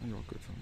啊，那有各种。